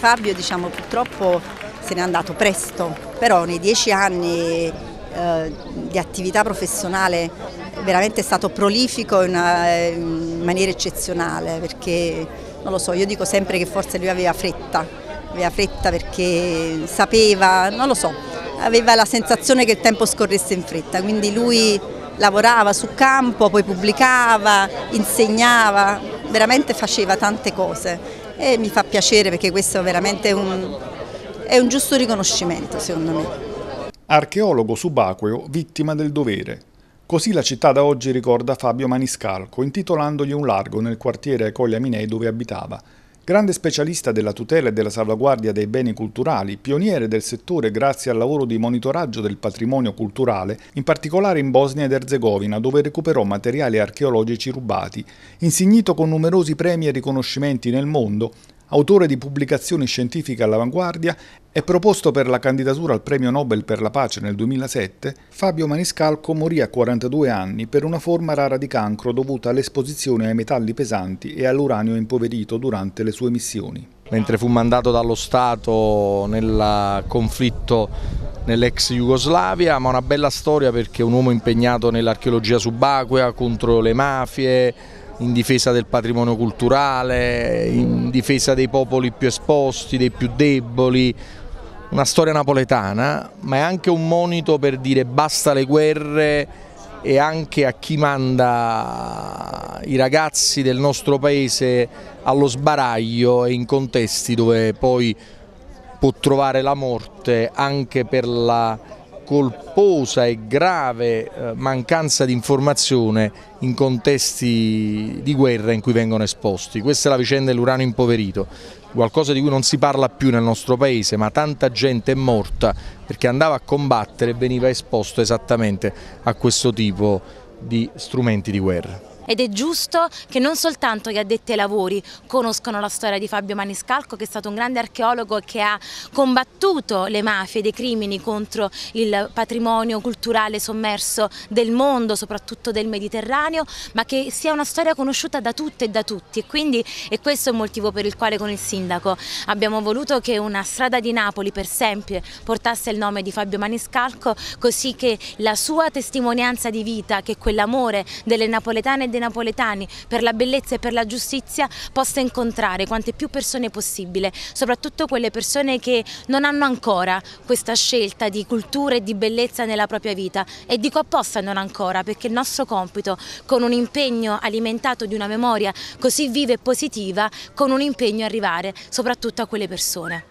Fabio diciamo, purtroppo se n'è andato presto, però nei dieci anni eh, di attività professionale veramente è stato prolifico in, una, in maniera eccezionale perché non lo so, io dico sempre che forse lui aveva fretta, aveva fretta perché sapeva, non lo so, aveva la sensazione che il tempo scorresse in fretta, quindi lui lavorava su campo, poi pubblicava, insegnava, veramente faceva tante cose e mi fa piacere perché questo è veramente un, è un giusto riconoscimento secondo me. Archeologo subacqueo, vittima del dovere. Così la città da oggi ricorda Fabio Maniscalco, intitolandogli un largo nel quartiere Coglia Minei dove abitava. Grande specialista della tutela e della salvaguardia dei beni culturali, pioniere del settore grazie al lavoro di monitoraggio del patrimonio culturale, in particolare in Bosnia ed Erzegovina, dove recuperò materiali archeologici rubati, insignito con numerosi premi e riconoscimenti nel mondo, autore di pubblicazioni scientifiche all'avanguardia e proposto per la candidatura al premio Nobel per la pace nel 2007, Fabio Maniscalco morì a 42 anni per una forma rara di cancro dovuta all'esposizione ai metalli pesanti e all'uranio impoverito durante le sue missioni. Mentre fu mandato dallo Stato nel conflitto nell'ex Jugoslavia, ma una bella storia perché un uomo impegnato nell'archeologia subacquea contro le mafie, in difesa del patrimonio culturale, in difesa dei popoli più esposti, dei più deboli, una storia napoletana, ma è anche un monito per dire basta le guerre e anche a chi manda i ragazzi del nostro paese allo sbaraglio e in contesti dove poi può trovare la morte anche per la colposa e grave eh, mancanza di informazione in contesti di guerra in cui vengono esposti. Questa è la vicenda dell'uranio impoverito, qualcosa di cui non si parla più nel nostro paese, ma tanta gente è morta perché andava a combattere e veniva esposto esattamente a questo tipo di strumenti di guerra ed è giusto che non soltanto gli addetti ai lavori conoscano la storia di Fabio Maniscalco che è stato un grande archeologo che ha combattuto le mafie dei crimini contro il patrimonio culturale sommerso del mondo, soprattutto del Mediterraneo, ma che sia una storia conosciuta da tutte e da tutti. E quindi è questo il motivo per il quale con il sindaco abbiamo voluto che una strada di Napoli per sempre portasse il nome di Fabio Maniscalco così che la sua testimonianza di vita, che quell'amore delle napoletane e dei napoletani per la bellezza e per la giustizia possa incontrare quante più persone possibile, soprattutto quelle persone che non hanno ancora questa scelta di cultura e di bellezza nella propria vita e dico apposta non ancora perché il nostro compito con un impegno alimentato di una memoria così viva e positiva, con un impegno arrivare soprattutto a quelle persone.